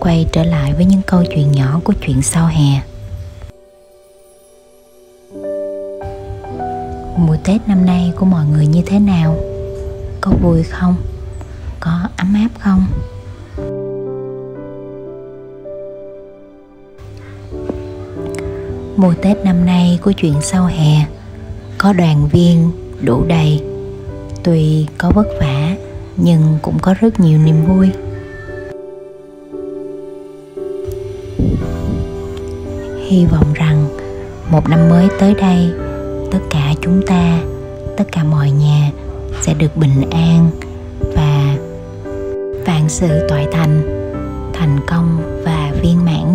quay trở lại với những câu chuyện nhỏ của chuyện sau hè. Mùa tết năm nay của mọi người như thế nào? Có vui không? Có ấm áp không? Mùa tết năm nay của chuyện sau hè, có đoàn viên, đủ đầy. Tuy có vất vả, nhưng cũng có rất nhiều niềm vui. Hy vọng rằng một năm mới tới đây, tất cả chúng ta, tất cả mọi nhà sẽ được bình an và vạn sự toại thành thành công và viên mãn.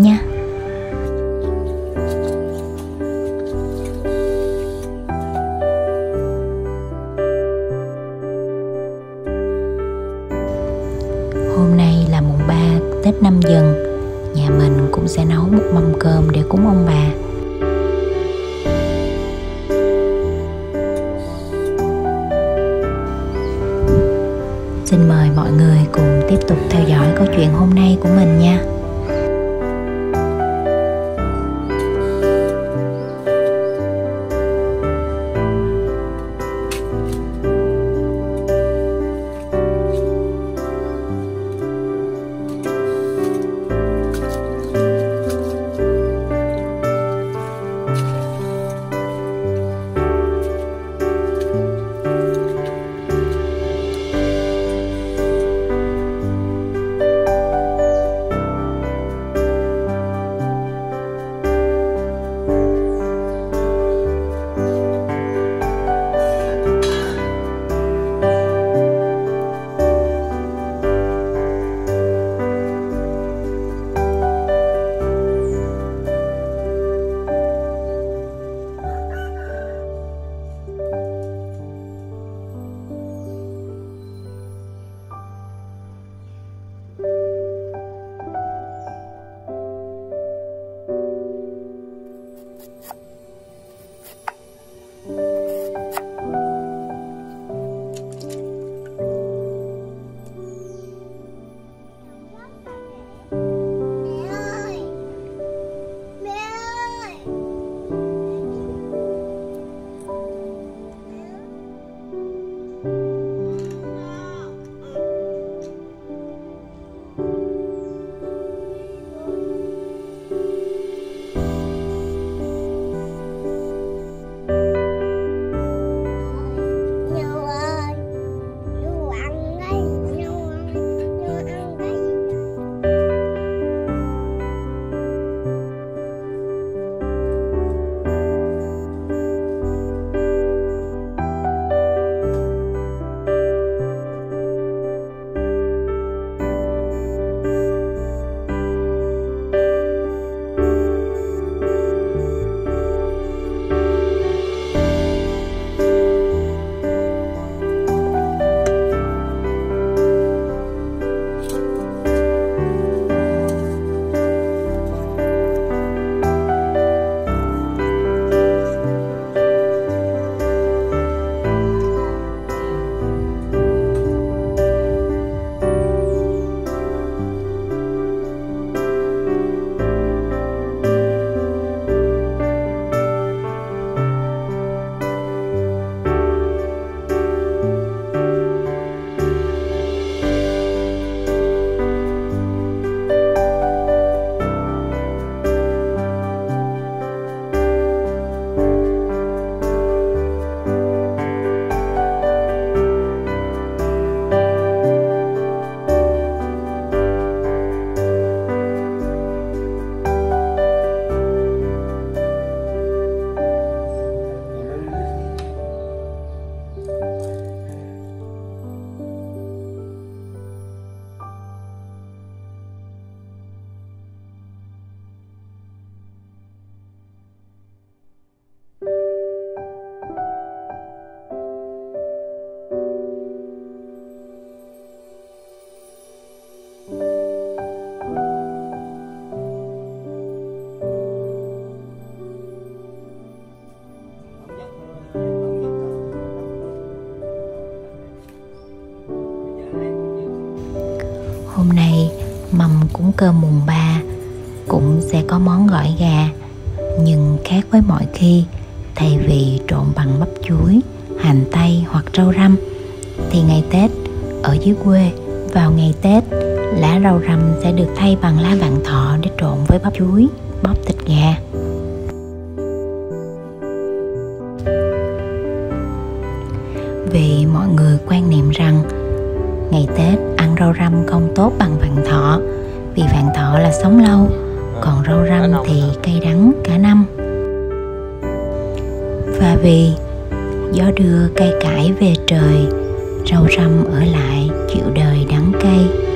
Cơm mùng ba cũng sẽ có món gỏi gà. Nhưng khác với mọi khi, thay vì trộn bằng bắp chuối, hành tây hoặc rau răm, thì ngày tết ở dưới quê, vào ngày tết, lá rau răm sẽ được thay bằng lá vạn thọ để trộn với bắp chuối bóp thịt gà. Vì mọi người quan niệm rằng ngày tết ăn rau răm không tốt bằng vạn thọ vì vạn thọ là sống lâu còn rau răm thì cay đắng cả năm. Và vì gió đưa cây cải về trời rau răm ở lại chịu đời đắng cay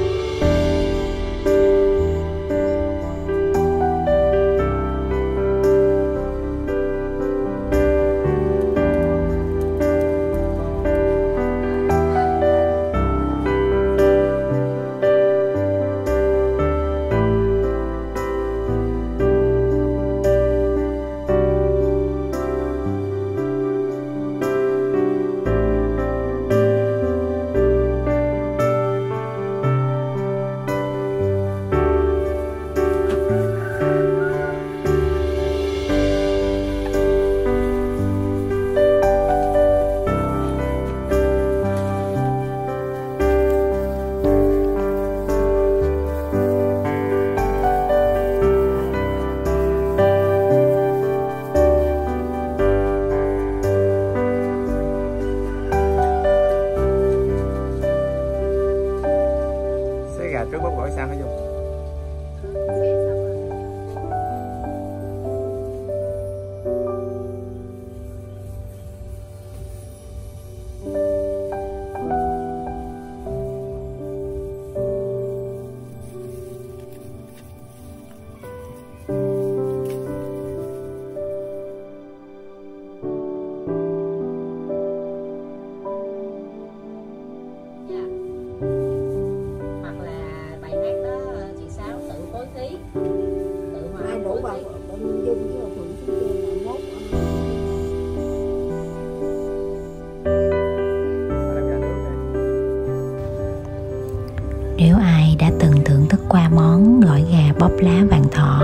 bóp lá vàng thọ,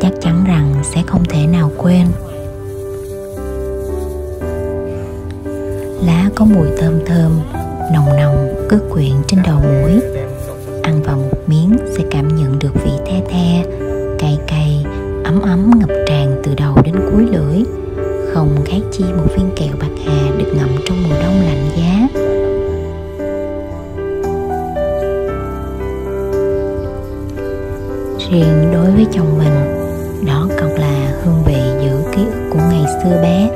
chắc chắn rằng sẽ không thể nào quên. Lá có mùi thơm thơm, nồng nồng, cứ quyện trên đầu mũi. Ăn vào một miếng sẽ cảm nhận được vị the the, cay cay, ấm ấm ngập tràn từ đầu đến cuối lưỡi. Không khác chi một viên kẹo bạc hà được ngậm trong mùa đông lạnh giá. Riêng đối với chồng mình. Đó còn là hương vị giữ ký ức của ngày xưa bé.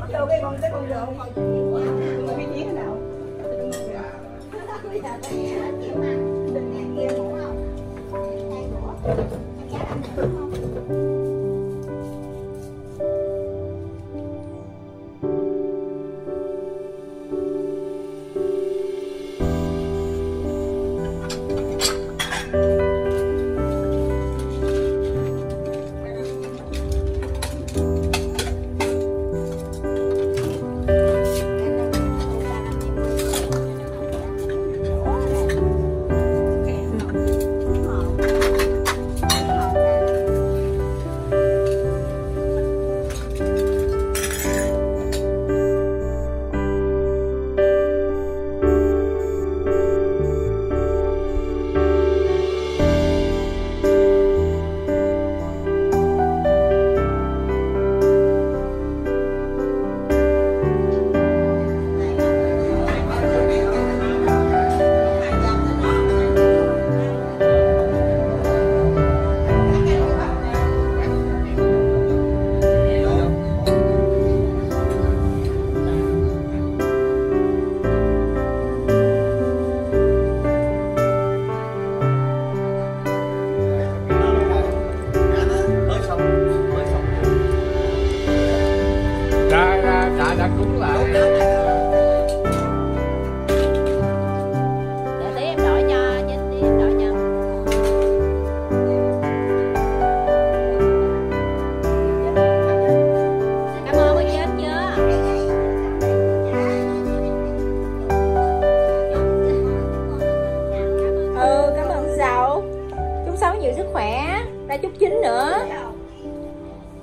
vô cái con cái con đường mà cái giếng nào? Dạ.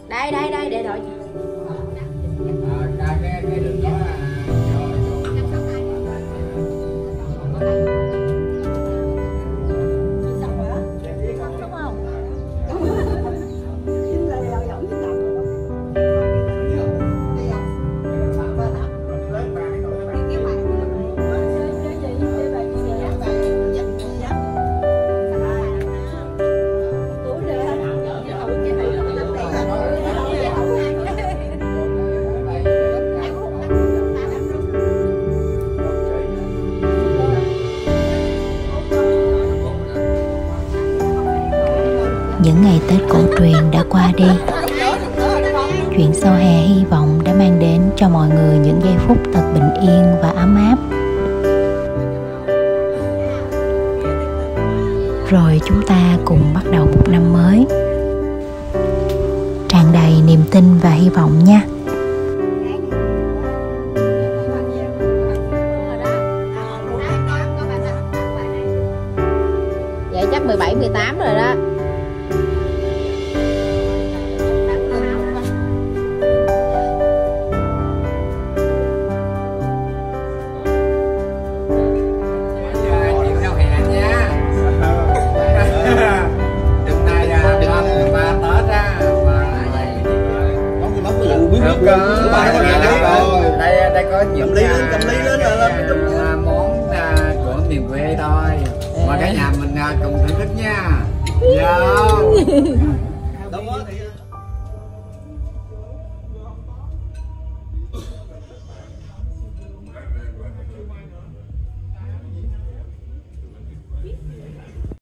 Đây đây đây để đội chị tin và hy vọng nha. tâm lý lên tâm lý lên. Là món à, của miền quê thôi. Mà cả nhà mình à, cùng thưởng thức nha. Yeah. Dạ.